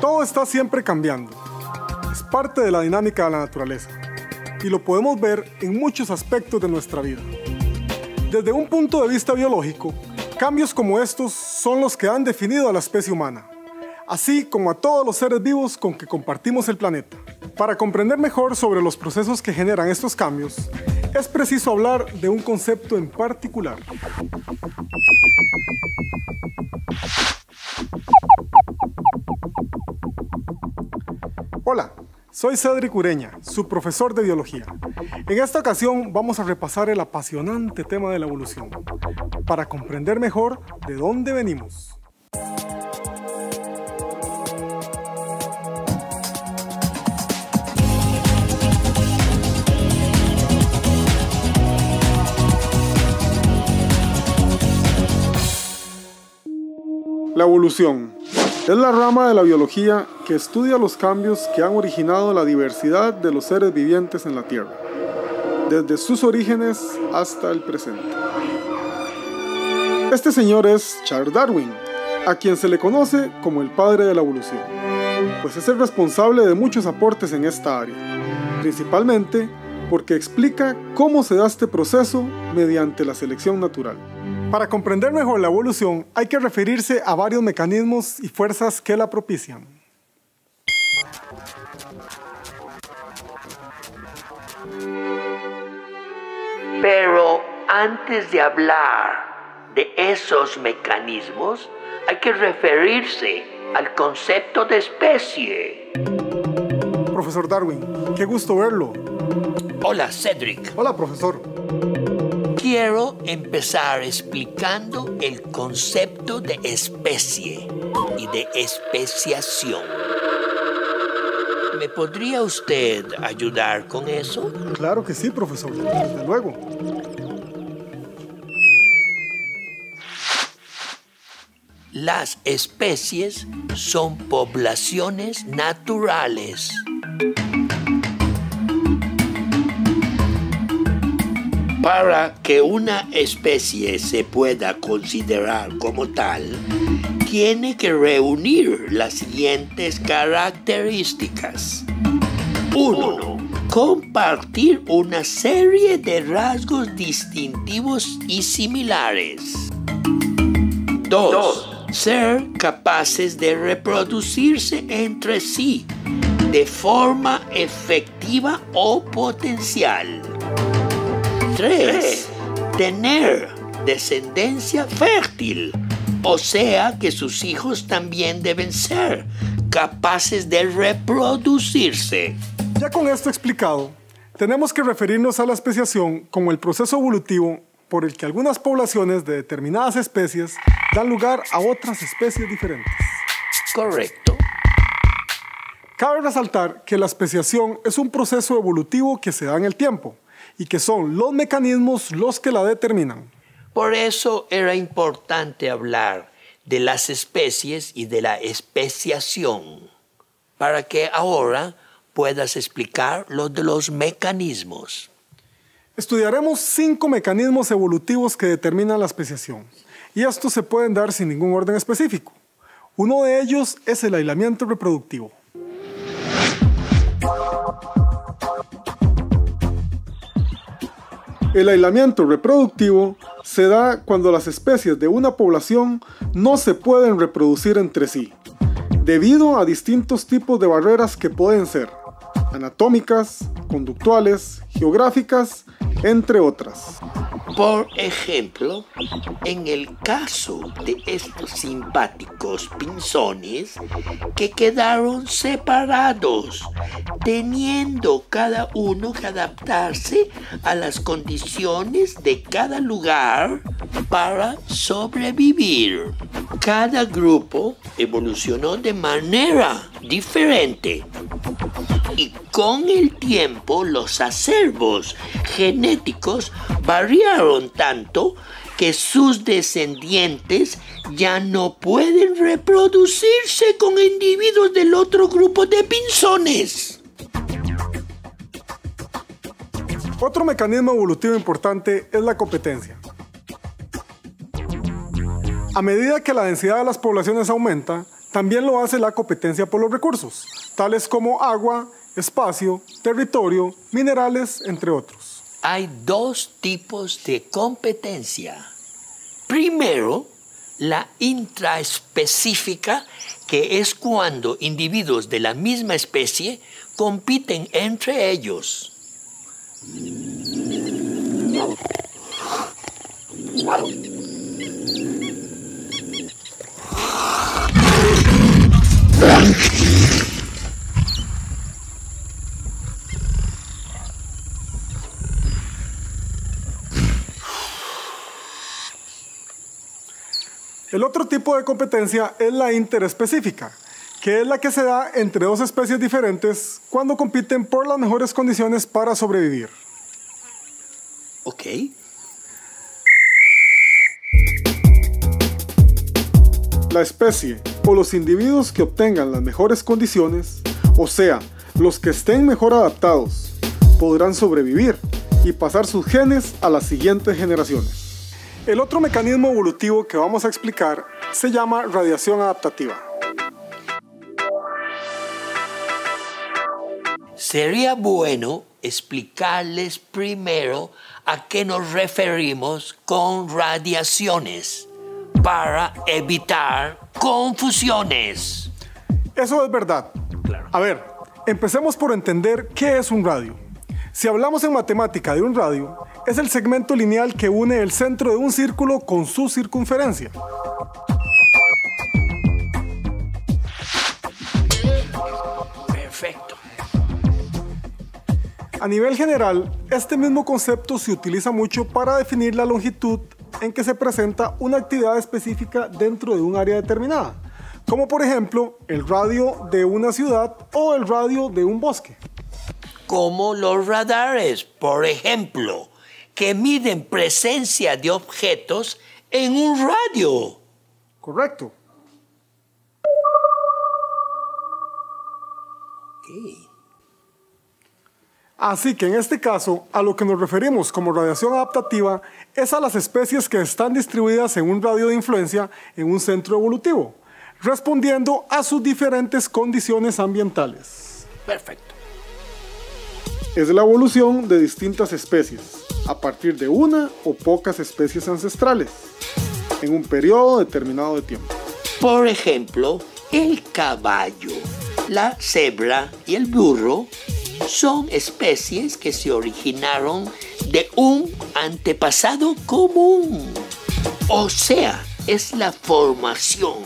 Todo está siempre cambiando. Es parte de la dinámica de la naturaleza. Y lo podemos ver en muchos aspectos de nuestra vida. Desde un punto de vista biológico, cambios como estos son los que han definido a la especie humana, así como a todos los seres vivos con que compartimos el planeta. Para comprender mejor sobre los procesos que generan estos cambios, es preciso hablar de un concepto en particular. Hola, soy Cedric Ureña, su profesor de biología. En esta ocasión vamos a repasar el apasionante tema de la evolución, para comprender mejor de dónde venimos. La evolución es la rama de la biología que estudia los cambios que han originado la diversidad de los seres vivientes en la Tierra, desde sus orígenes hasta el presente. Este señor es Charles Darwin, a quien se le conoce como el padre de la evolución, pues es el responsable de muchos aportes en esta área, principalmente porque explica cómo se da este proceso mediante la selección natural. Para comprender mejor la evolución hay que referirse a varios mecanismos y fuerzas que la propician. Pero antes de hablar de esos mecanismos, hay que referirse al concepto de especie. Profesor Darwin, qué gusto verlo. Hola, Cedric. Hola, profesor. Quiero empezar explicando el concepto de especie y de especiación. ¿Me podría usted ayudar con eso? Claro que sí, profesor, desde luego. Las especies son poblaciones naturales. Para que una especie se pueda considerar como tal, tiene que reunir las siguientes características. 1. Compartir una serie de rasgos distintivos y similares. 2. Ser capaces de reproducirse entre sí de forma efectiva o potencial. 3. Tener descendencia fértil, o sea que sus hijos también deben ser capaces de reproducirse. Ya con esto explicado, tenemos que referirnos a la especiación como el proceso evolutivo por el que algunas poblaciones de determinadas especies dan lugar a otras especies diferentes. Correcto. Cabe resaltar que la especiación es un proceso evolutivo que se da en el tiempo y que son los mecanismos los que la determinan. Por eso era importante hablar de las especies y de la especiación, para que ahora puedas explicar lo de los mecanismos. Estudiaremos cinco mecanismos evolutivos que determinan la especiación, y estos se pueden dar sin ningún orden específico. Uno de ellos es el aislamiento reproductivo. El aislamiento reproductivo se da cuando las especies de una población no se pueden reproducir entre sí, debido a distintos tipos de barreras que pueden ser anatómicas, conductuales, geográficas, entre otras. Por ejemplo, en el caso de estos simpáticos pinzones que quedaron separados, teniendo cada uno que adaptarse a las condiciones de cada lugar para sobrevivir. Cada grupo evolucionó de manera diferente y con el tiempo los acervos genéticos variaron tanto que sus descendientes ya no pueden reproducirse con individuos del otro grupo de pinzones. Otro mecanismo evolutivo importante es la competencia. A medida que la densidad de las poblaciones aumenta, También lo hace la competencia por los recursos, tales como agua, espacio, territorio, minerales, entre otros. Hay dos tipos de competencia. Primero, la intraespecífica, que es cuando individuos de la misma especie compiten entre ellos. El otro tipo de competencia es la interespecífica, que es la que se da entre dos especies diferentes cuando compiten por las mejores condiciones para sobrevivir. Ok. La especie o los individuos que obtengan las mejores condiciones, o sea, los que estén mejor adaptados, podrán sobrevivir y pasar sus genes a las siguientes generaciones. El otro mecanismo evolutivo que vamos a explicar se llama radiación adaptativa. Sería bueno explicarles primero a qué nos referimos con radiaciones para evitar confusiones. Eso es verdad. A ver, empecemos por entender qué es un radio. Si hablamos en matemática de un radio, es el segmento lineal que une el centro de un círculo con su circunferencia. Perfecto. A nivel general, este mismo concepto se utiliza mucho para definir la longitud en que se presenta una actividad específica dentro de un área determinada, como por ejemplo el radio de una ciudad o el radio de un bosque como los radares, por ejemplo, que miden presencia de objetos en un radio. Correcto. Así que en este caso, a lo que nos referimos como radiación adaptativa es a las especies que están distribuidas en un radio de influencia en un centro evolutivo, respondiendo a sus diferentes condiciones ambientales. Perfecto es la evolución de distintas especies, a partir de una o pocas especies ancestrales, en un periodo determinado de tiempo. Por ejemplo, el caballo, la cebra y el burro son especies que se originaron de un antepasado común. O sea, es la formación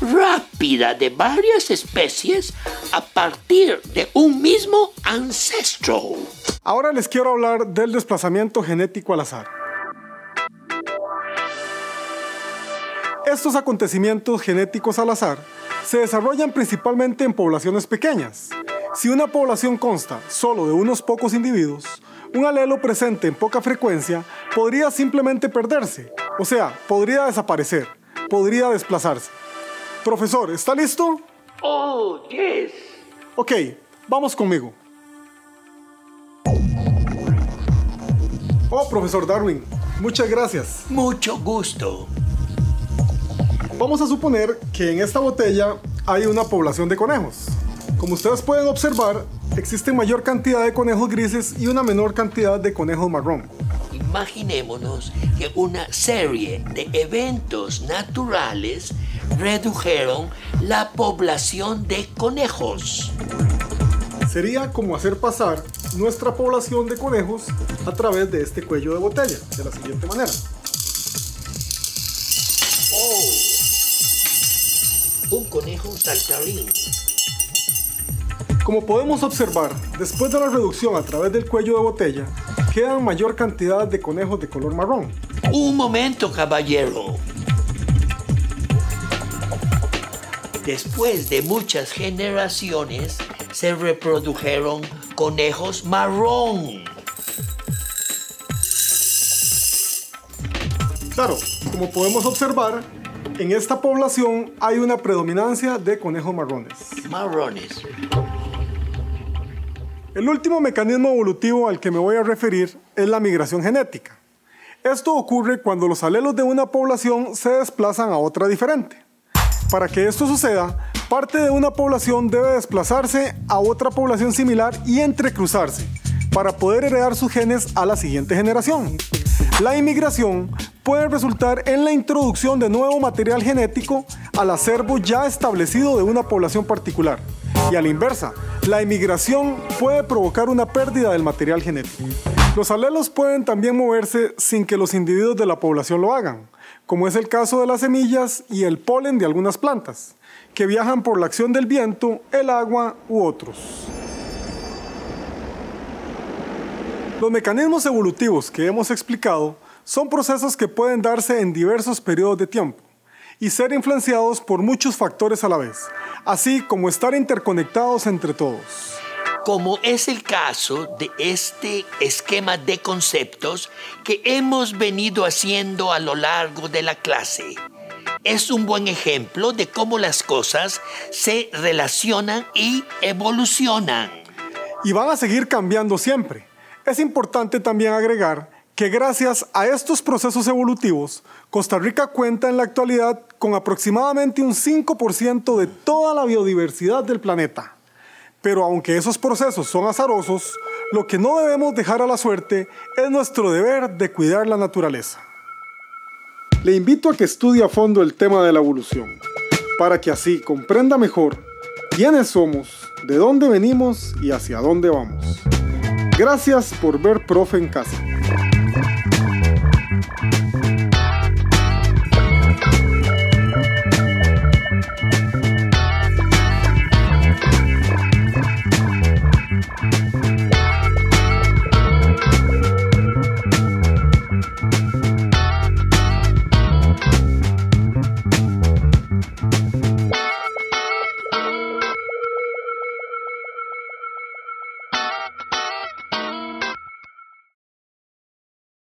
rápida de varias especies a partir de un mismo ancestro. Ahora les quiero hablar del desplazamiento genético al azar. Estos acontecimientos genéticos al azar se desarrollan principalmente en poblaciones pequeñas. Si una población consta solo de unos pocos individuos, un alelo presente en poca frecuencia podría simplemente perderse, o sea, podría desaparecer, podría desplazarse. Profesor, ¿está listo? Oh, yes. Ok, vamos conmigo. Oh, profesor Darwin, muchas gracias. Mucho gusto. Vamos a suponer que en esta botella hay una población de conejos. Como ustedes pueden observar, existe mayor cantidad de conejos grises y una menor cantidad de conejos marrón. Imaginémonos que una serie de eventos naturales redujeron la población de conejos. Sería como hacer pasar nuestra población de conejos a través de este cuello de botella, de la siguiente manera. Oh, un conejo saltarín. Como podemos observar, después de la reducción a través del cuello de botella, quedan mayor cantidad de conejos de color marrón. Un momento, caballero. Después de muchas generaciones, se reprodujeron conejos marrón. Claro, como podemos observar, en esta población hay una predominancia de conejos marrones. Marrones. El último mecanismo evolutivo al que me voy a referir es la migración genética. Esto ocurre cuando los alelos de una población se desplazan a otra diferente. Para que esto suceda, parte de una población debe desplazarse a otra población similar y entrecruzarse para poder heredar sus genes a la siguiente generación. La inmigración puede resultar en la introducción de nuevo material genético al acervo ya establecido de una población particular. Y a la inversa, la inmigración puede provocar una pérdida del material genético. Los alelos pueden también moverse sin que los individuos de la población lo hagan, como es el caso de las semillas y el polen de algunas plantas, que viajan por la acción del viento, el agua u otros. Los mecanismos evolutivos que hemos explicado son procesos que pueden darse en diversos periodos de tiempo y ser influenciados por muchos factores a la vez, así como estar interconectados entre todos. Como es el caso de este esquema de conceptos que hemos venido haciendo a lo largo de la clase. Es un buen ejemplo de cómo las cosas se relacionan y evolucionan. Y van a seguir cambiando siempre es importante también agregar que gracias a estos procesos evolutivos, Costa Rica cuenta en la actualidad con aproximadamente un 5% de toda la biodiversidad del planeta. Pero aunque esos procesos son azarosos, lo que no debemos dejar a la suerte es nuestro deber de cuidar la naturaleza. Le invito a que estudie a fondo el tema de la evolución, para que así comprenda mejor quiénes somos, de dónde venimos y hacia dónde vamos. Gracias por ver Profe en Casa.